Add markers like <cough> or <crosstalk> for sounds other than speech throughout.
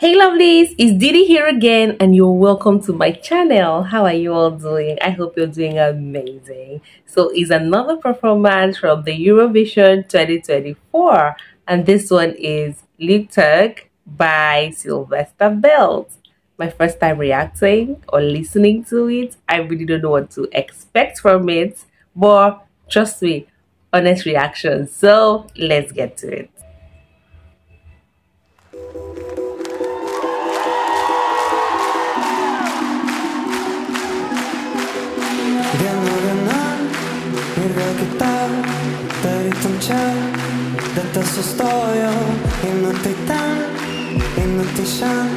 Hey lovelies, it's Didi here again and you're welcome to my channel. How are you all doing? I hope you're doing amazing. So it's another performance from the Eurovision 2024 and this one is Luktelk by Silvester Belt. My first time reacting or listening to it. I really don't know what to expect from it but trust me, honest reaction. So let's get to it. Dette sustojo einu tai ten, einu tai šian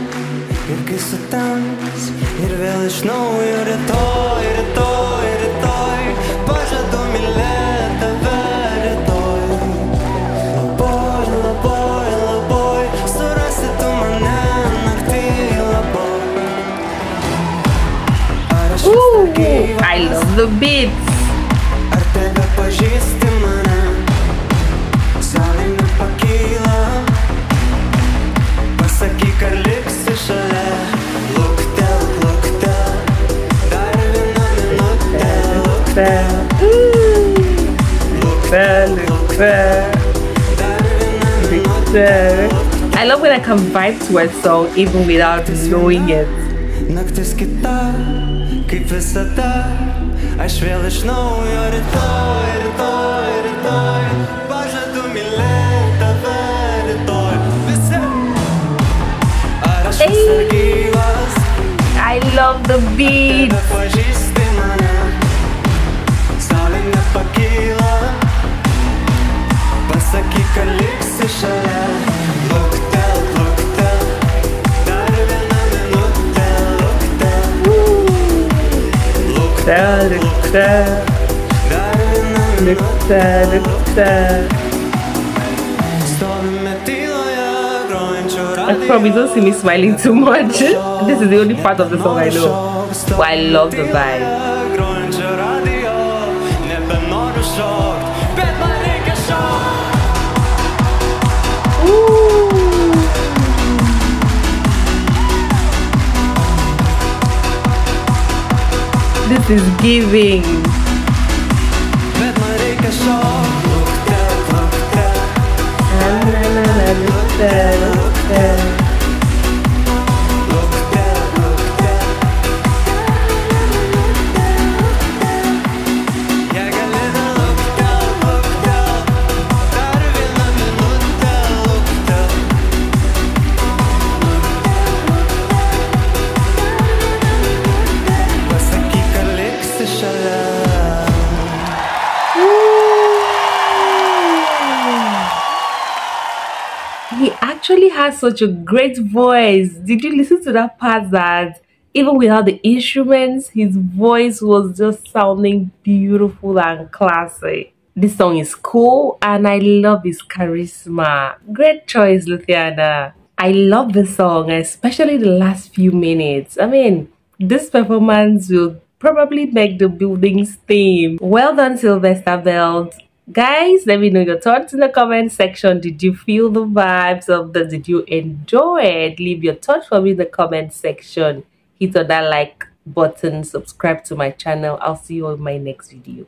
Ir kai sutems ir vėl iš naujo rytoj, rytoj, rytoj Pažadu mylėti tave rytoj Labai, labai, labai surasi tu mane naktį labai aš gyvas? I love the beats. Ar tebe pažįsti mane? Saulė nepakyla Pasakyk, ar liksi šalia Luktel, luktel Dar viena minutė Luktel, Luktel, dar viena minutė Luktel. I love when I can vibe to a song even without knowing it. Naktis kita, kaip visada Aš vėl iš naujo rytoj, rytoj, rytoj Pažadu mylėti tave rytoj Visi Ar aš vis dar gyvas I love the beat. Luktel, luktel, dar viena minutė luktel, luktel. Stovime tyloje grojančio I promise don't see me smiling too much. <laughs> This is the only part of the song I know. But I love the vibe. Grojančio radijo Nebenoriu šokt This is giving. He actually has such a great voice. Did you listen to that part that even without the instruments, his voice was just sounding beautiful and classy? This song is cool and I love his charisma. Great choice, Lithuania. I love the song, especially the last few minutes. I mean, this performance will probably make the building's theme. Well done, Silvester Belt. Guys, let me know your thoughts in the comment section. Did you feel the vibes of this? Did you enjoy it? Leave your thoughts for me in the comment section. Hit on that like button, subscribe to my channel. I'll see you on my next video.